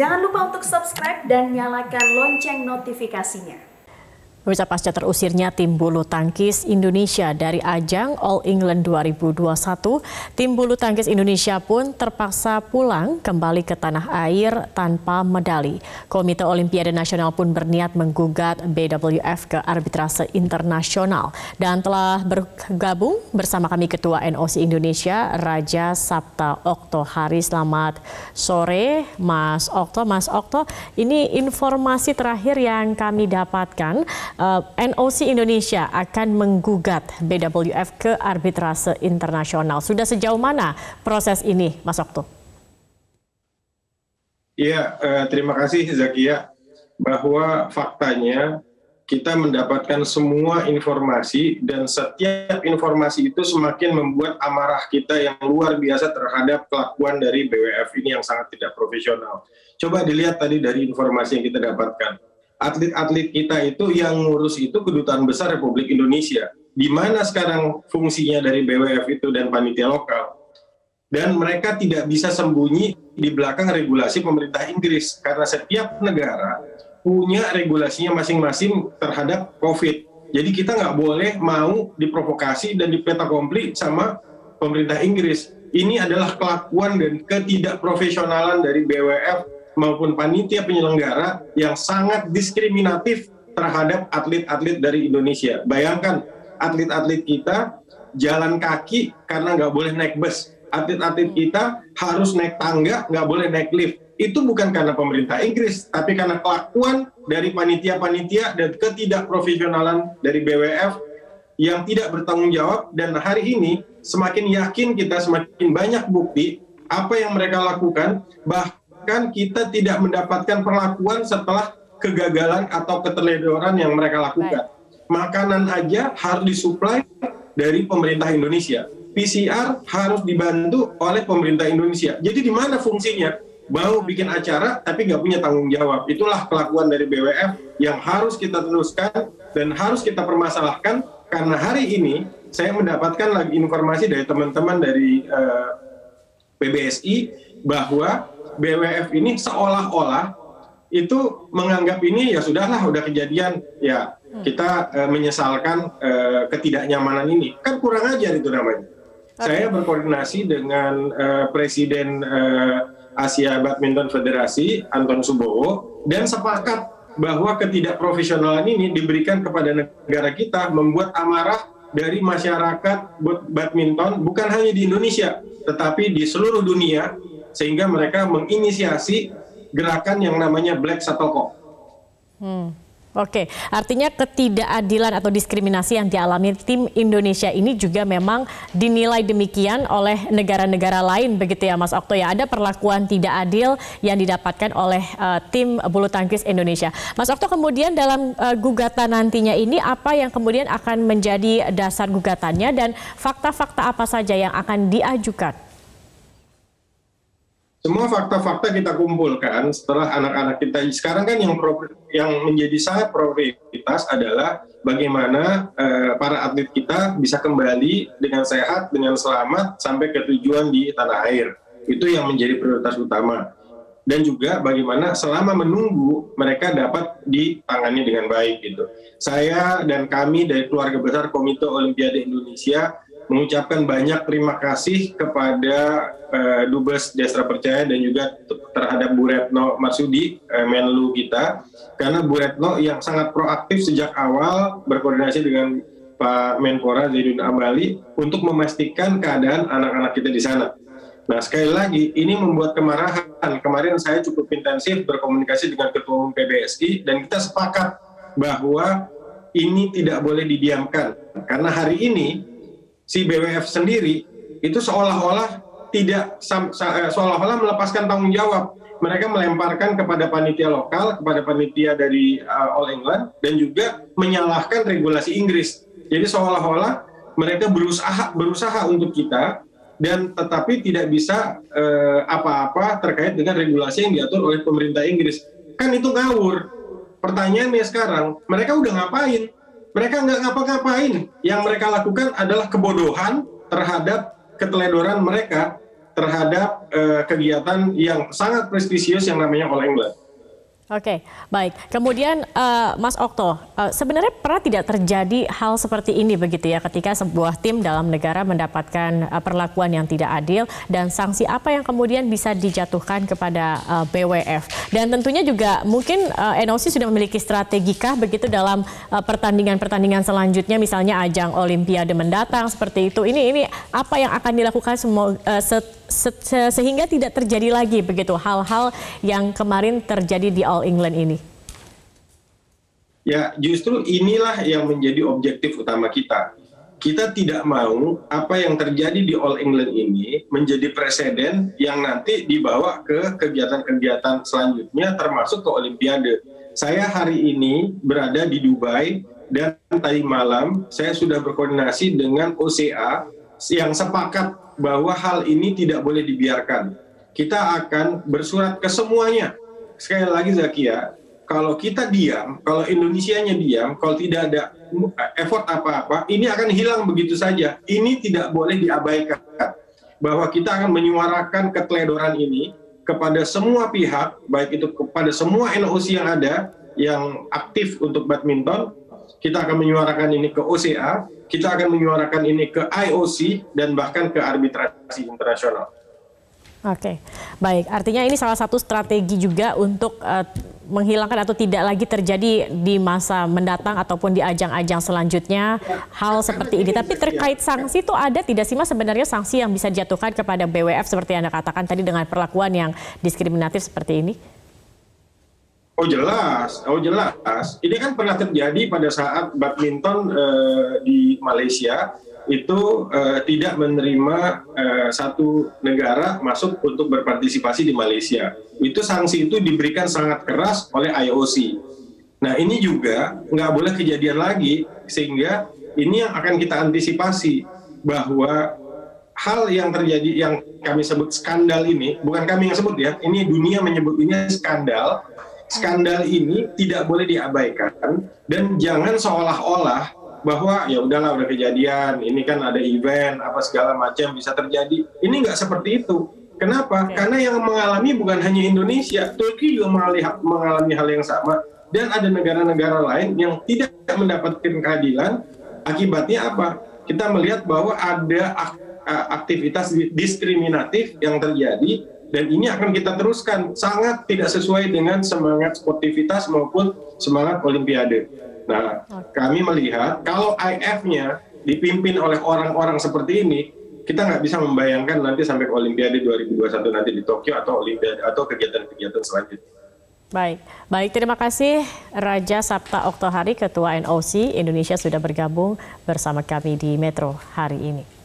Jangan lupa untuk subscribe dan nyalakan lonceng notifikasinya. Pemirsa pasca terusirnya tim bulu tangkis Indonesia dari ajang All England 2021, tim bulu tangkis Indonesia pun terpaksa pulang kembali ke tanah air tanpa medali. Komite Olimpiade Nasional pun berniat menggugat BWF ke arbitrase internasional dan telah bergabung bersama kami Ketua NOC Indonesia Raja Sabta Okto Hari. Selamat sore Mas Okto. Mas Okto, ini informasi terakhir yang kami dapatkan uh, eh, NOC Indonesia akan menggugat BWF ke arbitrase internasional. Sudah sejauh mana proses ini, Mas Okto? Iya, uh, terima kasih Zakia. Bahwa faktanya kita mendapatkan semua informasi dan setiap informasi itu semakin membuat amarah kita yang luar biasa terhadap kelakuan dari BWF ini yang sangat tidak profesional. Coba dilihat tadi dari informasi yang kita dapatkan atlet-atlet kita itu yang ngurus itu kedutaan besar Republik Indonesia. Di mana sekarang fungsinya dari BWF itu dan panitia lokal. Dan mereka tidak bisa sembunyi di belakang regulasi pemerintah Inggris karena setiap negara punya regulasinya masing-masing terhadap COVID. Jadi kita nggak boleh mau diprovokasi dan dipeta komplit sama pemerintah Inggris. Ini adalah kelakuan dan ketidakprofesionalan dari BWF maupun panitia penyelenggara yang sangat diskriminatif terhadap atlet-atlet dari Indonesia. Bayangkan atlet-atlet kita jalan kaki karena nggak boleh naik bus. Atlet-atlet kita harus naik tangga, nggak boleh naik lift. Itu bukan karena pemerintah Inggris, tapi karena kelakuan dari panitia-panitia dan ketidakprofesionalan dari BWF yang tidak bertanggung jawab dan hari ini semakin yakin kita semakin banyak bukti apa yang mereka lakukan bah bahkan kita tidak mendapatkan perlakuan setelah kegagalan atau keteledoran yang mereka lakukan. Makanan aja harus disuplai dari pemerintah Indonesia. PCR harus dibantu oleh pemerintah Indonesia. Jadi di mana fungsinya? Mau bikin acara tapi nggak punya tanggung jawab. Itulah kelakuan dari BWF yang harus kita teruskan dan harus kita permasalahkan karena hari ini saya mendapatkan lagi informasi dari teman-teman dari uh, eh, PBSI bahwa BWF ini seolah-olah itu menganggap ini ya sudahlah udah kejadian ya hmm. kita uh, menyesalkan uh, ketidaknyamanan ini kan kurang ajar itu namanya. Okay. Saya berkoordinasi dengan uh, Presiden Asia Badminton Federasi Anton Subowo dan sepakat bahwa ketidakprofesionalan ini diberikan kepada negara kita membuat amarah dari masyarakat badminton bukan hanya di Indonesia tetapi di seluruh dunia sehingga mereka menginisiasi gerakan yang namanya Black Shuttle Hmm. Oke, artinya ketidakadilan atau diskriminasi yang dialami tim Indonesia ini juga memang dinilai demikian oleh negara-negara lain begitu ya Mas Okto ya. Ada perlakuan tidak adil yang didapatkan oleh uh, tim bulu tangkis Indonesia. Mas Okto kemudian dalam uh, gugatan nantinya ini apa yang kemudian akan menjadi dasar gugatannya dan fakta-fakta apa saja yang akan diajukan? Semua fakta-fakta kita kumpulkan setelah anak-anak kita. Sekarang kan yang pro, yang menjadi sangat prioritas adalah bagaimana uh, para atlet kita bisa kembali dengan sehat dengan selamat sampai ke tujuan di tanah air. Itu yang menjadi prioritas utama. Dan juga bagaimana selama menunggu mereka dapat ditangani dengan baik gitu. Saya dan kami dari keluarga besar Komite Olimpiade Indonesia mengucapkan banyak terima kasih kepada uh, Dubes Desra Percaya dan juga terhadap Bu Retno Marsudi, uh, Menlu kita, karena Bu Retno yang sangat proaktif sejak awal berkoordinasi dengan Pak Menpora Zaidun Ambali untuk memastikan keadaan anak-anak kita di sana. Nah sekali lagi ini membuat kemarahan. Kemarin saya cukup intensif berkomunikasi dengan Ketua Umum PBSI dan kita sepakat bahwa ini tidak boleh didiamkan karena hari ini si BWF sendiri itu seolah-olah tidak eh, seolah-olah melepaskan tanggung jawab. Mereka melemparkan kepada panitia lokal, kepada panitia dari uh, All England, dan juga menyalahkan regulasi Inggris. Jadi seolah-olah mereka berusaha berusaha untuk kita, dan tetapi tidak bisa uh, apa-apa terkait dengan regulasi yang diatur oleh pemerintah Inggris. Kan itu ngawur. Pertanyaannya sekarang, mereka udah ngapain? Mereka nggak ngapa-ngapain. Yang mereka lakukan adalah kebodohan terhadap keteledoran mereka terhadap uh, kegiatan yang sangat prestisius yang namanya All England. Oke, baik. Kemudian uh, Mas Okto, uh, sebenarnya pernah tidak terjadi hal seperti ini begitu ya ketika sebuah tim dalam negara mendapatkan uh, perlakuan yang tidak adil dan sanksi apa yang kemudian bisa dijatuhkan kepada uh, BWF. Dan tentunya juga mungkin uh, NOC sudah memiliki strategi kah begitu dalam pertandingan-pertandingan uh, selanjutnya misalnya ajang Olimpiade mendatang seperti itu. Ini ini apa yang akan dilakukan semua uh, se sehingga tidak terjadi lagi begitu hal-hal yang kemarin terjadi di All England ini? Ya, justru inilah yang menjadi objektif utama kita. Kita tidak mau apa yang terjadi di All England ini menjadi presiden yang nanti dibawa ke kegiatan-kegiatan selanjutnya termasuk ke Olimpiade. Saya hari ini berada di Dubai dan tadi malam saya sudah berkoordinasi dengan OCA yang sepakat bahwa hal ini tidak boleh dibiarkan. Kita akan bersurat ke semuanya. Sekali lagi Zakia, kalau kita diam, kalau Indonesianya diam, kalau tidak ada effort apa-apa, ini akan hilang begitu saja. Ini tidak boleh diabaikan. Bahwa kita akan menyuarakan keteledoran ini kepada semua pihak, baik itu kepada semua NOC yang ada, yang aktif untuk badminton, kita akan menyuarakan ini ke OCA, kita akan menyuarakan ini ke IOC dan bahkan ke arbitrasi internasional. Oke, baik. Artinya ini salah satu strategi juga untuk uh, menghilangkan atau tidak lagi terjadi di masa mendatang ataupun di ajang-ajang selanjutnya hal seperti ini. Tapi terkait sanksi itu ada tidak sih mas sebenarnya sanksi yang bisa dijatuhkan kepada BWF seperti yang anda katakan tadi dengan perlakuan yang diskriminatif seperti ini? Oh jelas, oh jelas. Ini kan pernah terjadi pada saat badminton uh, di Malaysia itu uh, tidak menerima uh, satu negara masuk untuk berpartisipasi di Malaysia. Itu sanksi itu diberikan sangat keras oleh IOC. Nah ini juga nggak boleh kejadian lagi sehingga ini yang akan kita antisipasi bahwa hal yang terjadi yang kami sebut skandal ini bukan kami yang sebut ya ini dunia menyebut ini skandal skandal ini tidak boleh diabaikan dan jangan seolah-olah bahwa ya udahlah udah kejadian ini kan ada event apa segala macam bisa terjadi. Ini nggak seperti itu. Kenapa? Okay. karena yang mengalami bukan hanya Indonesia Turki juga mengalami, mengalami hal yang sama dan ada negara-negara lain yang tidak mendapatkan keadilan. Akibatnya apa? Kita melihat bahwa ada aktivitas diskriminatif yang terjadi dan ini akan kita teruskan sangat tidak sesuai dengan semangat sportivitas maupun semangat olimpiade. Nah, kami melihat kalau IF-nya dipimpin oleh orang-orang seperti ini, kita nggak bisa membayangkan nanti sampai ke Olimpiade 2021 nanti di Tokyo atau Olimpiade atau kegiatan-kegiatan selanjutnya. Baik, baik terima kasih Raja Sabta Oktohari Ketua NOC Indonesia sudah bergabung bersama kami di Metro hari ini.